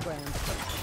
diagram.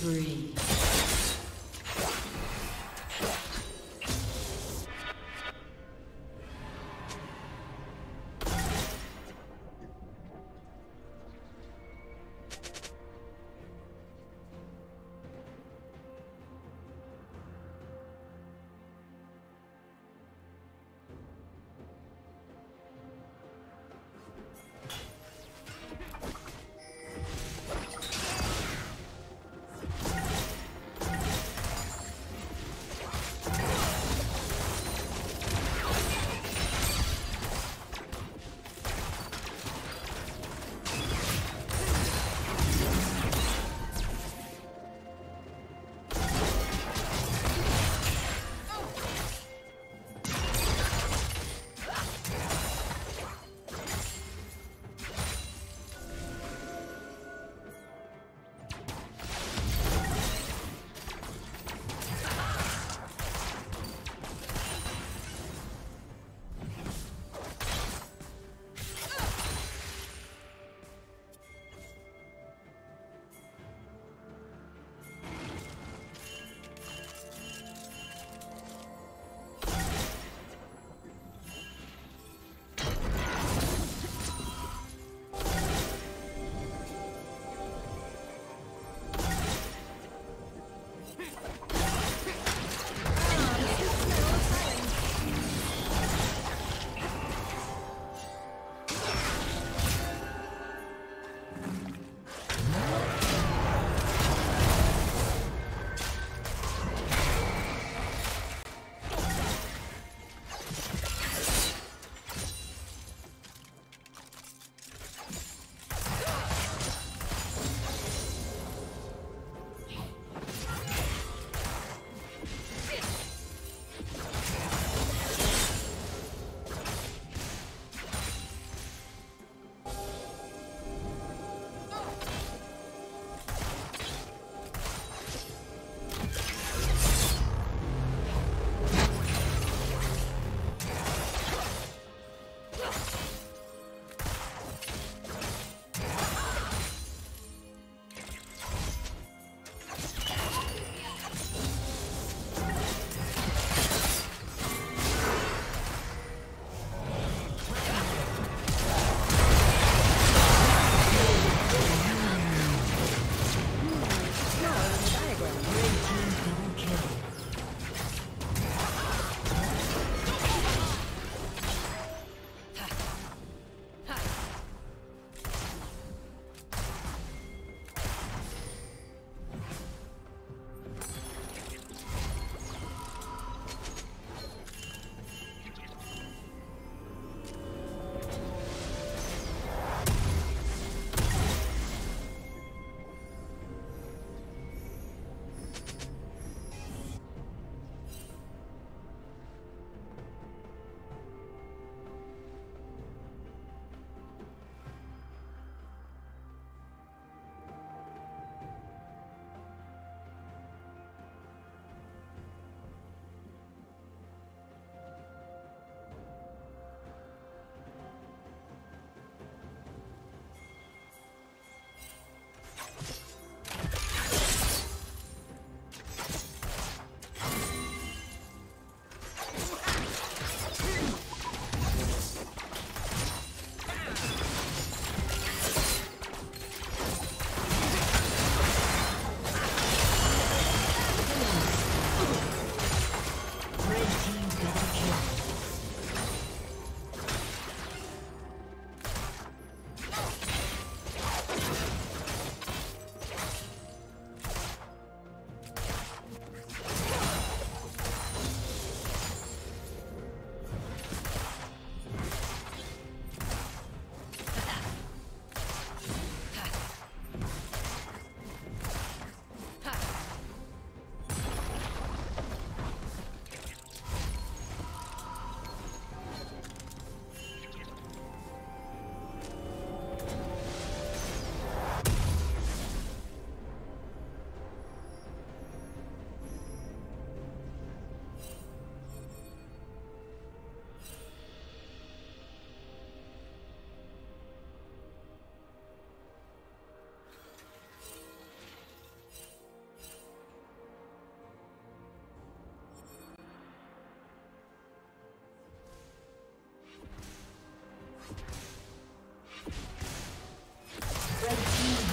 Spree. Red team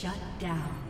Shut down.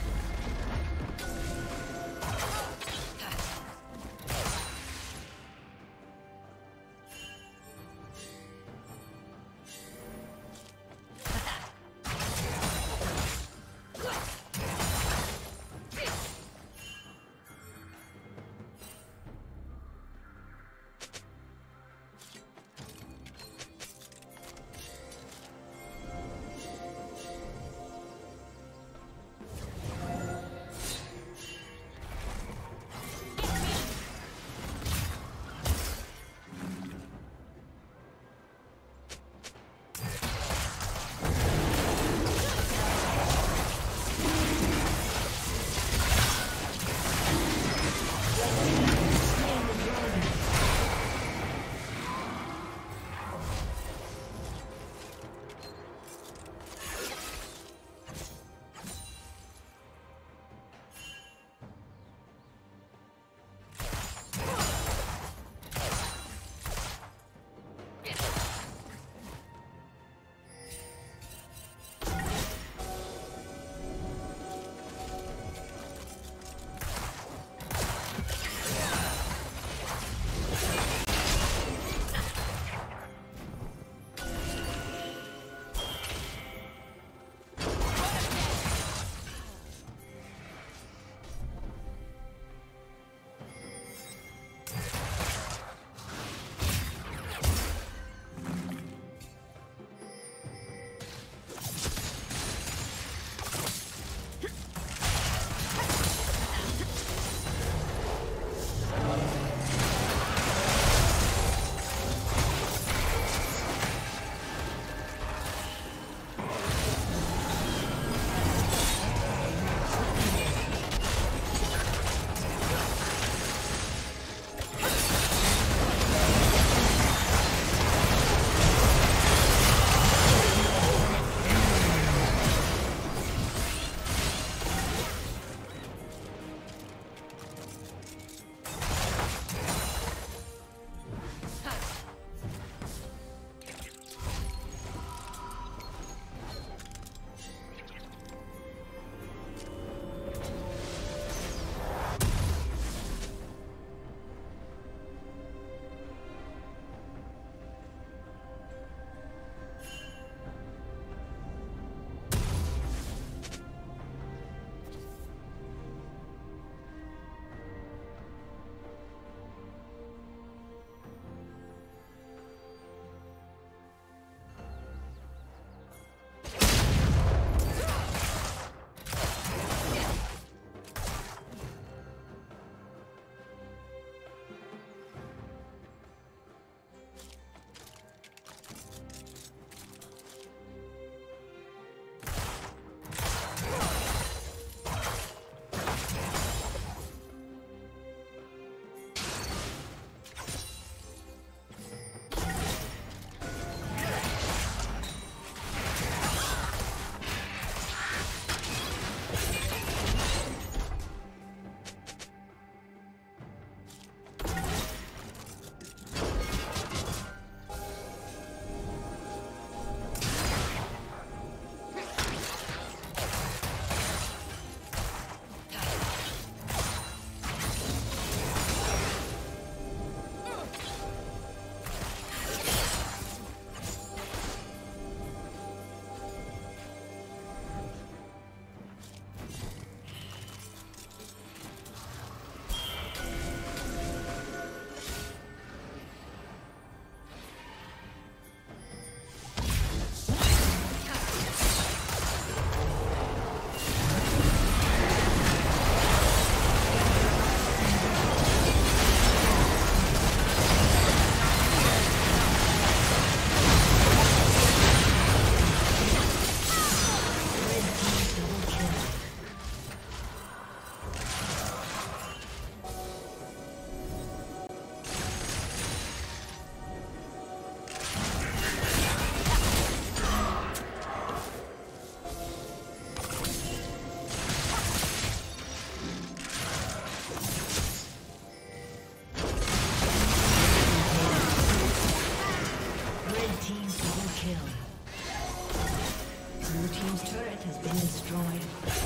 Destroyed.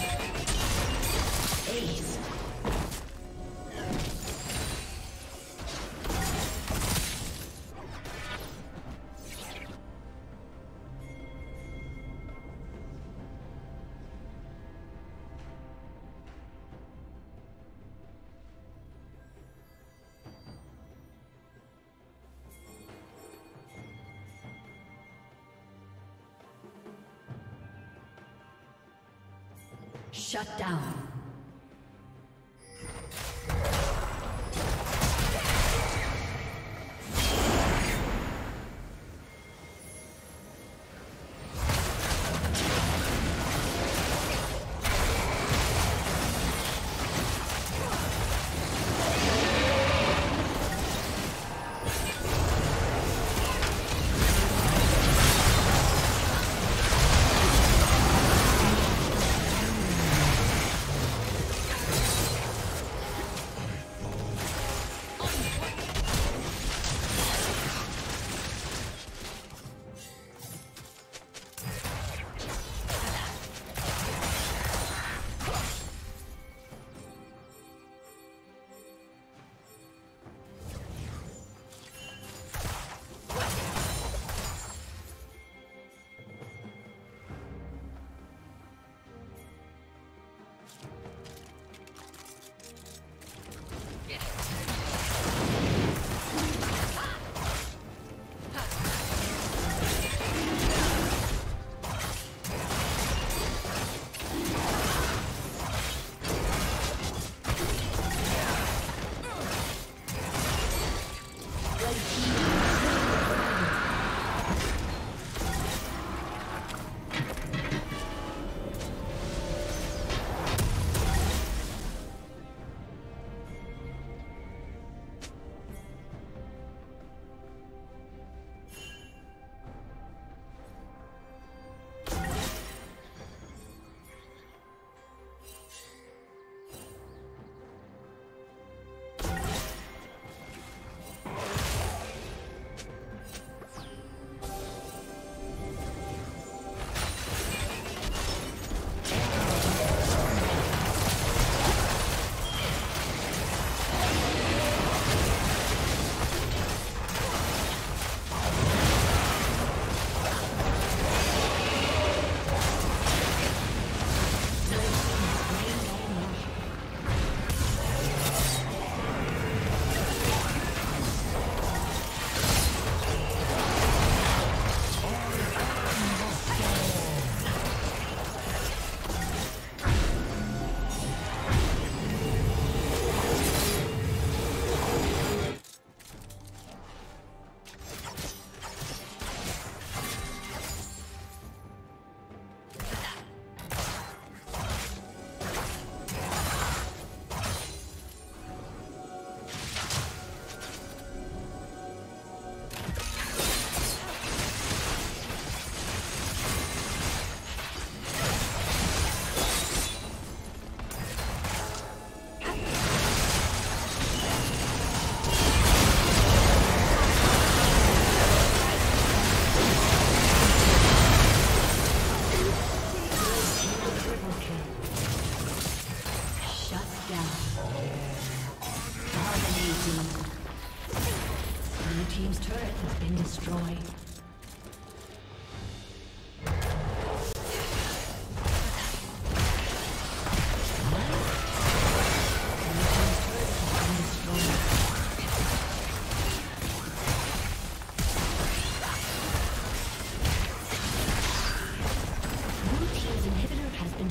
Shut down.